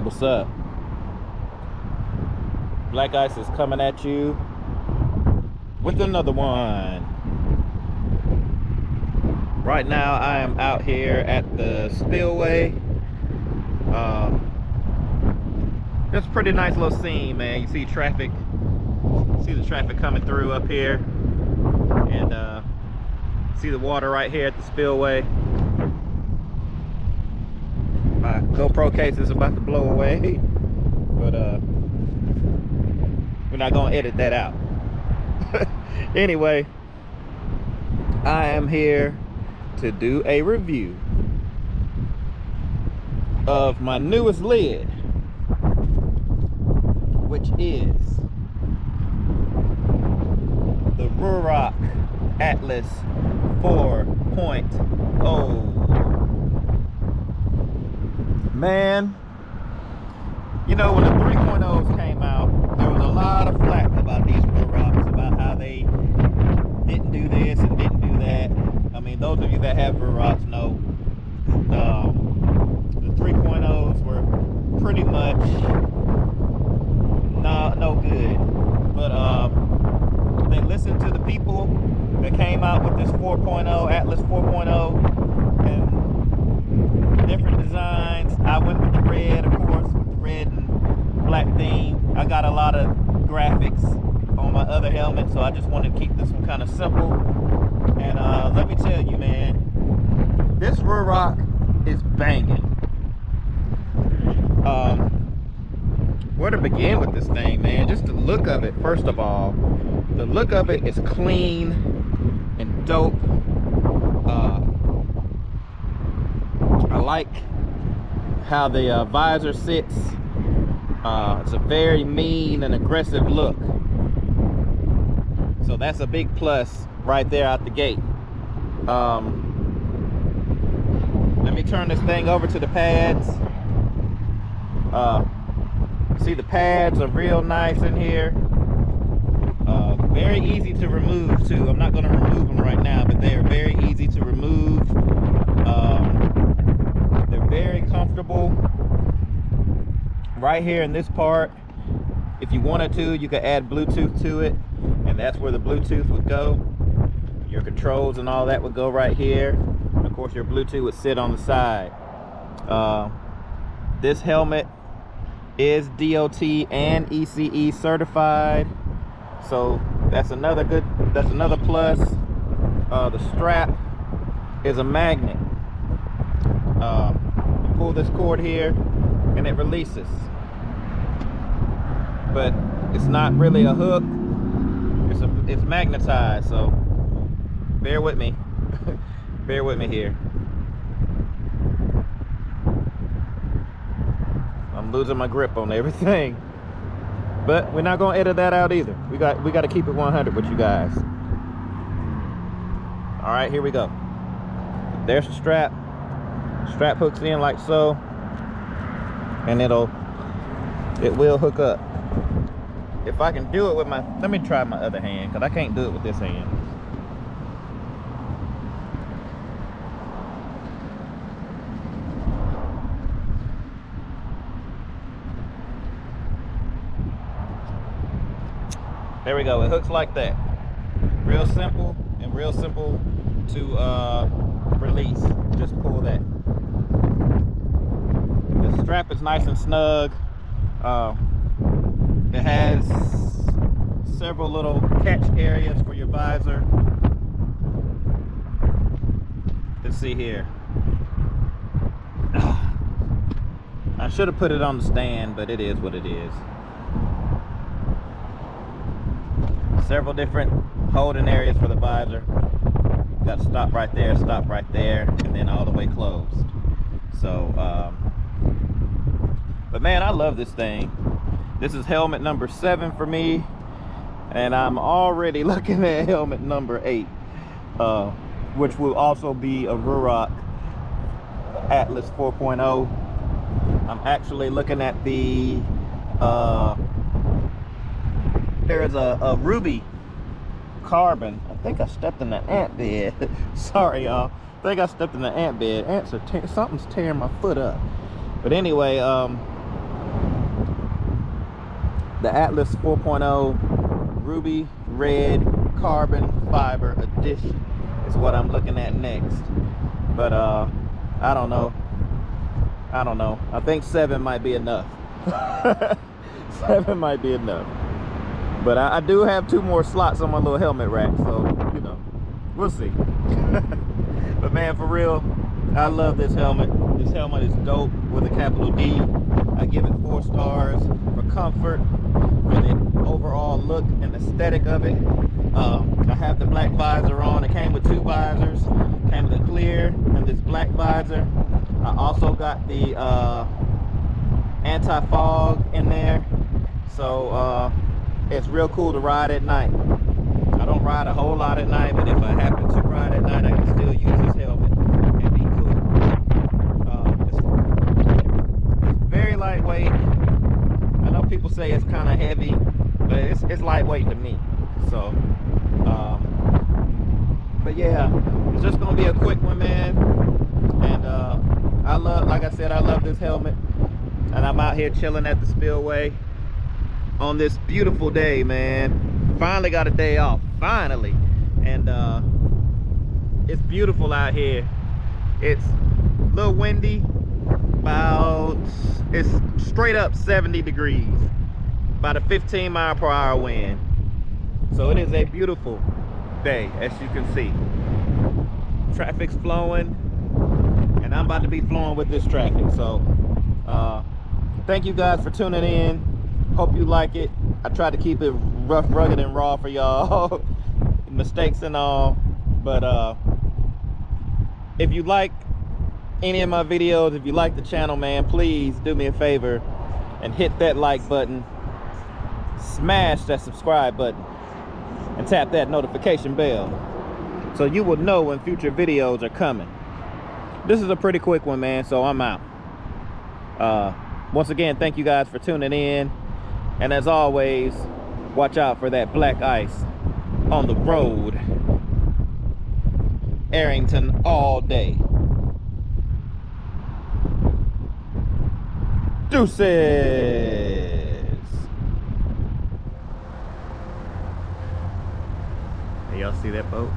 what's up? Blak ICE is coming at you with another one. Right now, I am out here at the spillway. Um, it's a pretty nice little scene, man. You see traffic, see the traffic coming through up here, and uh, see the water right here at the spillway. My GoPro case is about to blow away, but uh, we're not gonna edit that out. anyway, I am here to do a review of my newest lid, which is the Ruroc Atlas 4.0. Man, you know, when the 3.0s came out, there was a lot of flack about these Rurocs, about how they didn't do this and didn't do that. I mean, those of you that have Rurocs know um, the 3.0s were pretty much no, no good. But um, they listened to the people that came out with this 4.0, Atlas 4.0, and different designs. I went with the red, of course, with the red and black theme. I got a lot of graphics on my other helmet, so I just wanted to keep this one kind of simple. And uh, let me tell you, man, this Ruroc is banging. Um, where to begin with this thing, man? Just the look of it, first of all. The look of it is clean and dope. Uh, I like how the uh, visor sits. Uh, it's a very mean and aggressive look. So that's a big plus right there out the gate. Um, let me turn this thing over to the pads. Uh, see the pads are real nice in here. Uh, very easy to remove too. I'm not going to remove them right now, but they are very easy to remove. Very comfortable. Right here in this part, if you wanted to, you could add Bluetooth to it, and that's where the Bluetooth would go. Your controls and all that would go right here. Of course, your Bluetooth would sit on the side. Uh, this helmet is DOT and ECE certified. So that's another good, that's another plus. Uh, the strap is a magnet. Pull this cord here and it releases. But it's not really a hook. It's, a, it's magnetized, so bear with me. bear with me here. I'm losing my grip on everything. But we're not gonna edit that out either. We got we got to keep it 100 with you guys. All right, here we go. There's the strap. Strap hooks in like so, and it'll it will hook up. If I can do it with my, let me try my other hand, cause I can't do it with this hand. There we go, it hooks like that. Real simple and real simple to uh, release. Just pull that. Strap is nice and snug. Uh, it has several little catch areas for your visor. Let's see here. I should have put it on the stand, but it is what it is. several different holding areas for the visor. Got to stop right there, stop right there, and then all the way closed. So, um, man, I love this thing. This is helmet number seven for me, and I'm already looking at helmet number eight, uh, which will also be a Ruroc Atlas 4.0. I'm actually looking at the uh, there's a, a ruby carbon. I think I stepped in the ant bed. Sorry, y'all. I think I stepped in the ant bed. Ants are something's tearing my foot up. But anyway, um, the Atlas 4.0 Ruby Red Carbon Fiber Edition is what I'm looking at next. But uh, I don't know. I don't know. I think seven might be enough. seven might be enough. But I, I, do have two more slots on my little helmet rack, so you know, we'll see. but man, for real, I love this helmet. This helmet is dope with a capital D. I give it four stars for comfort, for the overall look and aesthetic of it. Um, I have the black visor on. It came with two visors. Came with a clear and this black visor. I also got the uh, anti-fog in there. So uh, it's real cool to ride at night. I don't ride a whole lot at night, but if I happen to ride at night, I can still use this helmet and be cool. Uh, it's, very lightweight. People say it's kind of heavy, but it's, it's lightweight to me. So, um, but yeah, it's just gonna be a quick one, man. And uh, I love, like I said, I love this helmet. And I'm out here chilling at the spillway on this beautiful day, man. Finally got a day off, finally. And uh, it's beautiful out here. It's a little windy, about, it's straight up 70 degrees, about a 15 mile per hour wind. So it is a beautiful day, as you can see. Traffic's flowing, and I'm about to be flowing with this traffic. So uh, thank you guys for tuning in hope you like it i tried to keep it rough rugged and raw for y'all mistakes and all but uh if you like any of my videos. If you like the channel man please do me a favor and hit that like button. Smash that subscribe button and tap that notification bell so you will know when future videos are coming. This is a pretty quick one man so i'm out. Uh once again thank you guys for tuning in. And as always, watch out for that black ice on the road. Arrington all day. Deuces! Hey, y'all see that boat?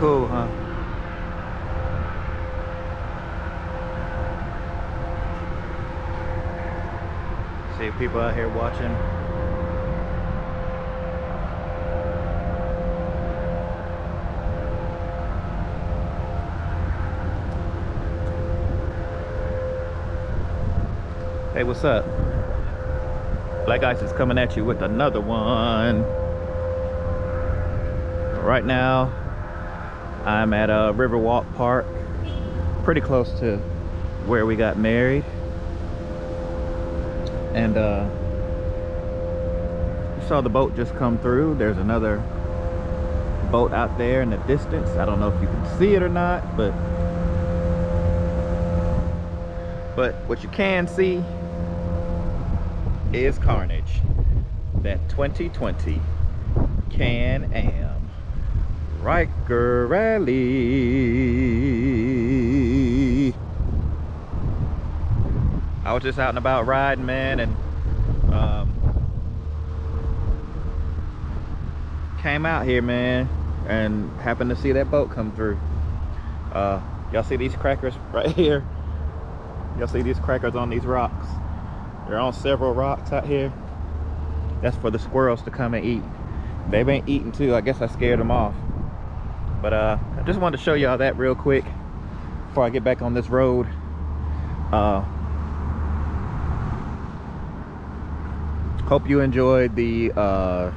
Cool, huh? See people out here watching. Hey, what's up? Blak ICE is coming at you with another one. Right now, I'm at a uh, Riverwalk Park, pretty close to where we got married. And uh, you saw the boat just come through. There's another boat out there in the distance. I don't know if you can see it or not, but but what you can see is Carnage, that 2020 Can-Am. Ryker Rally. I was just out and about riding, man, and um, came out here, man, and happened to see that boat come through. Uh, y'all see these crackers right here? Y'all see these crackers on these rocks? They're on several rocks out here. That's for the squirrels to come and eat. They've been eating too. I guess I scared them off but uh, i just wanted to show y'all that real quick before i get back on this road. Uh, hope you enjoyed the uh,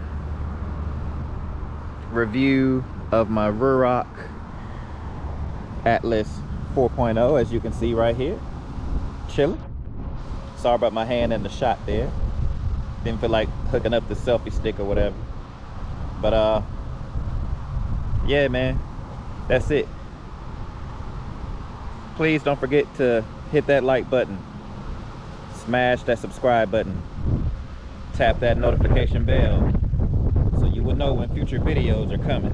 review of my Ruroc Atlas 4.0 as you can see right here. Chilling. Sorry about my hand in the shot there. Didn't feel like hooking up the selfie stick or whatever. But uh yeah man. That's it. Please don't forget to hit that like button. Smash that subscribe button. Tap that notification bell so you will know when future videos are coming.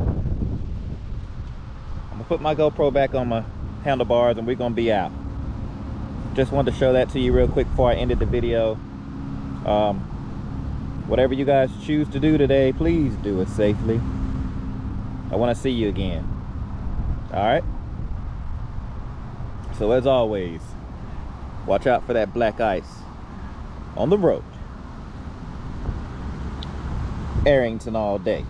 I'm gonna put my gopro back on my handlebars and we're gonna be out. Just wanted to show that to you real quick before i ended the video. Um, whatever you guys choose to do today please do it safely I want to see you again. All right? So as always, watch out for that black ice on the road. Arrington all day.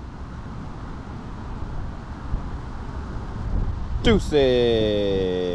Deuces.